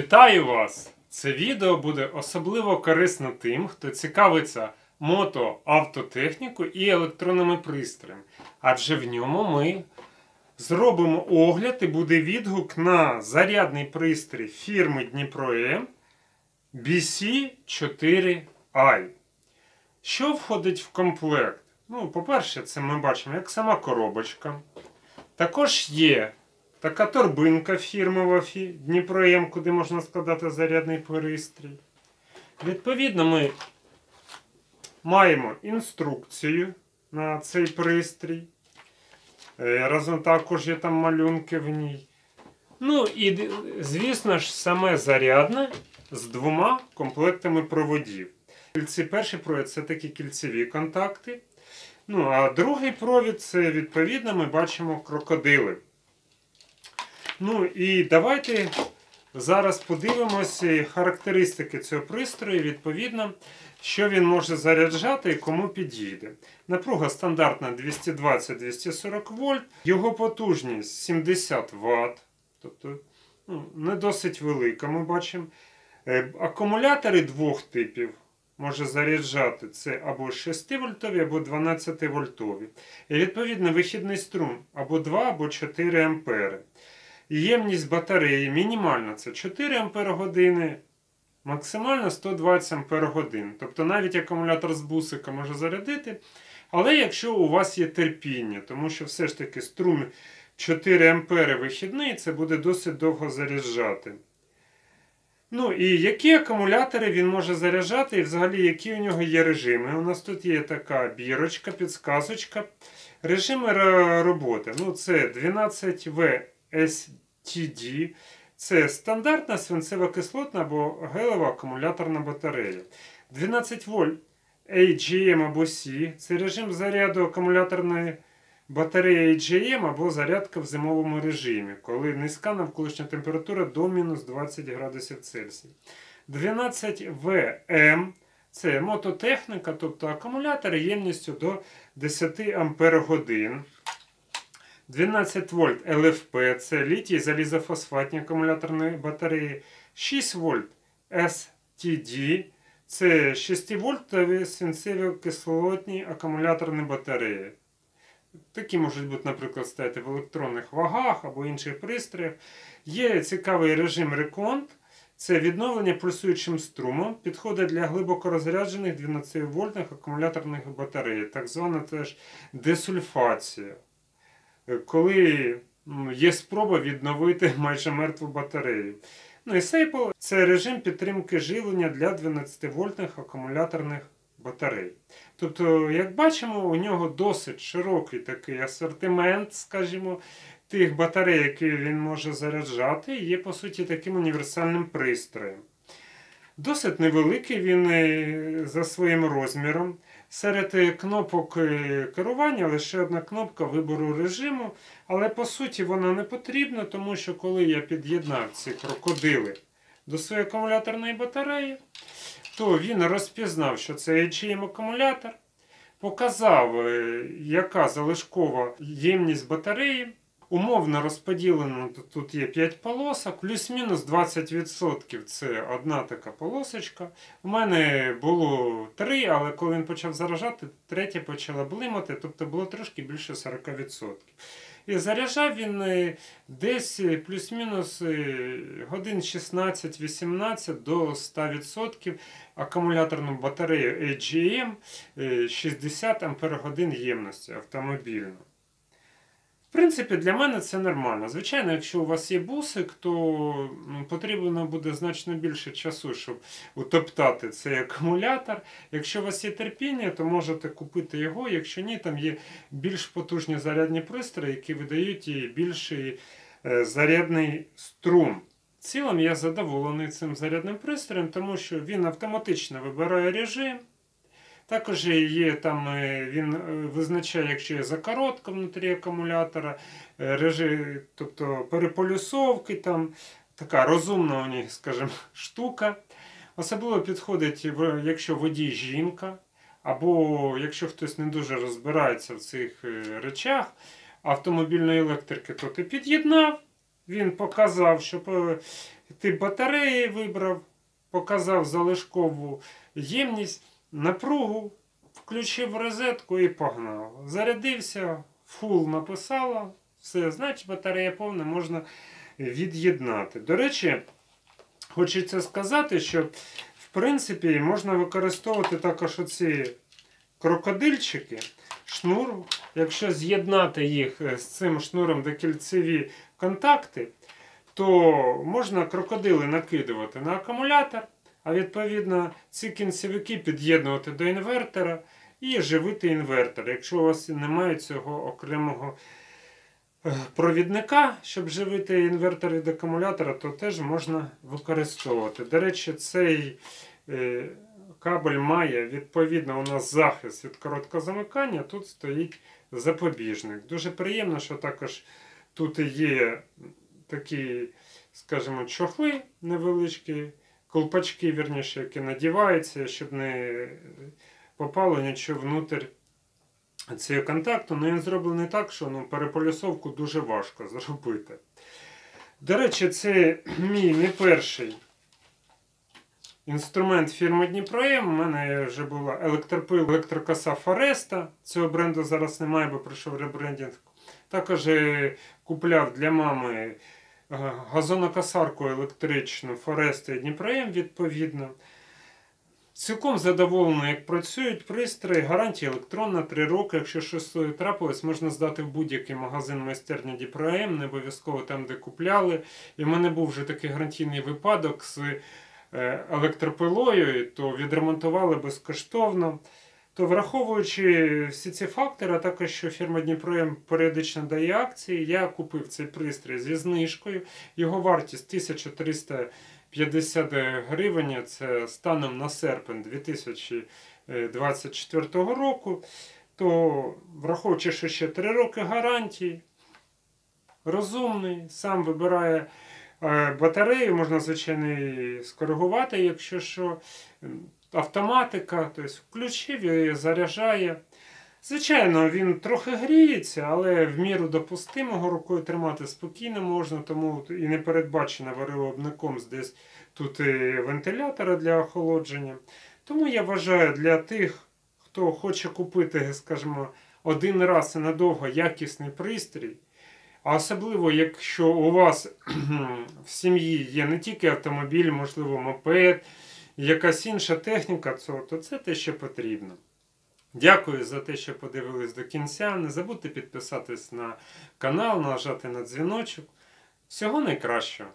Вітаю вас! Це відео буде особливо корисно тим, хто цікавиться мото, автотехніку і електронними пристроями. Адже в ньому ми зробимо огляд і буде відгук на зарядний пристрій фірми Дніпром BC4i. Що входить в комплект? Ну, по-перше, це ми бачимо як сама коробочка. Також є така торбинка фірмова фі- Дніпром, куди можна складати зарядний пристрій. Відповідно, ми маємо інструкцію на цей пристрій. Е, Разом також є там малюнки в ній. Ну і, звісно ж, саме зарядне з двома комплектами проводів. Кільці перший провід це такі кільцеві контакти. Ну, а другий провід це відповідно ми бачимо крокодили. Ну і давайте зараз подивимося характеристики цього пристрою, відповідно, що він може заряджати і кому підійде. Напруга стандартна 220-240 вольт, його потужність 70 Вт, тобто ну, не досить велика, ми бачимо. Е, Акумулятори двох типів може заряджати це або 6 вольтові, або 12 вольтові. І відповідно вихідний струм або 2, або 4 ампери. Ємність батареї мінімальна це 4 ампер години, максимально 120 ампер годин. Тобто навіть акумулятор з бусика може зарядити. Але якщо у вас є терпіння, тому що все ж таки струм 4 ампери вихідний, це буде досить довго заряджати. Ну і які акумулятори він може заряджати, і взагалі які у нього є режими. У нас тут є така бірочка, підсказочка. Режими роботи. Ну, це 12В STD. Це стандартна свинцево-кислотна або гелева акумуляторна батарея. 12 вольт AGM або C це режим заряду акумуляторної батареї AGM або зарядка в зимовому режимі, коли низька навколишня температура до мінус 20 градусів Цельсія. 12 VM це мототехніка, тобто акумулятори ємністю до 10 Ампер годин. 12 вольт ЛФП це літій залізофосфатні акумуляторні батареї. 6 вольт STD це 6 вольтові свинцеві кислотні акумуляторні батареї. Такі можуть бути, наприклад, стояти в електронних вагах або інших пристроях. Є цікавий режим реконт. Це відновлення пульсуючим струмом. Підходить для глибоко розряджених 12 вольтних акумуляторних батарей. Так звана теж десульфація. Е, Коли є спроба відновити майже мертву батарею. Ну і Sable – це режим підтримки живлення для 12-вольтних акумуляторних батарей. Тобто, як бачимо, у нього досить широкий такий асортимент, скажімо, тих батарей, які він може заряджати, є, по суті, таким універсальним пристроєм. Досить невеликий він е, за своїм розміром. Серед е, кнопок е, керування лише одна кнопка вибору режиму, але по суті вона не потрібна, тому що коли я під'єднав ці крокодили до своєї акумуляторної батареї, то він розпізнав, що це HM акумулятор, показав, яка залишкова ємність батареї. Умовно розподілено тут- є 5 полосок, плюс-мінус 20% це одна така полосочка. У мене було 3, але коли він почав заражати, третя почала блимати, тобто було трошки більше 40%. І заряджав він е, десь е, плюс-мінус е, годин 16-18 до 100% акумуляторну батарею AGM е, 60 Ампер ємності автомобільну. Принципі, для мене це нормально. Звичайно, якщо у вас є бусик, то потрібно буде значно більше часу, щоб утоптати цей акумулятор. Якщо у вас є терпіння, то можете купити його. Якщо ні, там є більш потужні зарядні пристрої, які видають і більший е, зарядний струм. В цілому я задоволений цим зарядним пристроєм, тому що він автоматично вибирає режим. Також є там, е, він е, визначає, якщо є закоротка внутрі акумулятора, е, режим, тобто переполюсовки, там така розумна у них, скажімо, штука. Особливо підходить, якщо водій жінка, або якщо хтось не дуже розбирається в цих речах автомобільної електрики, то ти під'єднав, він показав, що тип батареї вибрав, показав залишкову ємність, напругу, включив розетку і погнав. Зарядився, full написала, все, значить батарея повна, можна від'єднати. До речі, хочеться сказати, що в принципі можна використовувати також оці крокодильчики, шнур. Якщо з'єднати їх е, з цим шнуром до кільцеві контакти, то можна крокодили накидувати на акумулятор, а відповідно ці кінцевики під'єднувати до інвертора і живити інвертор. Якщо у вас немає цього окремого е, провідника, щоб живити інвертор від акумулятора, то теж можна використовувати. До речі, цей е, кабель має відповідно у нас захист від короткого замикання. Тут стоїть запобіжник. Дуже приємно, що також тут є такі, скажімо, чохли невеличкі, колпачки, вірніше, які надіваються, щоб не попало нічого внутрь цього контакту. Ну він зроблений так, що ну, переполюсовку дуже важко зробити. До речі, це мій не перший інструмент фірми Дніпроєм. У мене вже була електропил, електрокоса Фореста. Цього бренду зараз немає, бо пройшов ребрендінг. Також е, купляв для мами газонокосарку електричну Фореста і Дніпроєм, відповідно. Цілком задоволений, як працюють пристрої. Гарантія електронна 3 роки. Якщо щось трапилось, можна здати в будь-який магазин майстерня Діпром, не обов'язково там, де купляли. І в мене був вже такий гарантійний випадок з е, електропилою, то відремонтували безкоштовно. То враховуючи всі ці фактори, а також що фірма Дніпром періодично дає акції, я купив цей пристрій зі знижкою. Його вартість 1350 гривень. Це станом на серпень 2024 року. То, враховуючи, що ще 3 роки гарантії, розумний, сам вибирає батарею, можна, звичайно, скоригувати, якщо що. Автоматика, тобто включив і заряджає. Звичайно, він трохи гріється, але в міру допустимого рукою тримати спокійно можна, тому і не передбачено виробником десь тут і вентилятора для охолодження. Тому я вважаю для тих, хто хоче купити, скажімо, один раз і надовго якісний пристрій. А особливо, якщо у вас в сім'ї є не тільки автомобіль, можливо, мопед, якась інша техніка, то це те, що потрібно. Дякую за те, що подивились до кінця. Не забудьте підписатись на канал, нажати на дзвіночок. Всього найкращого!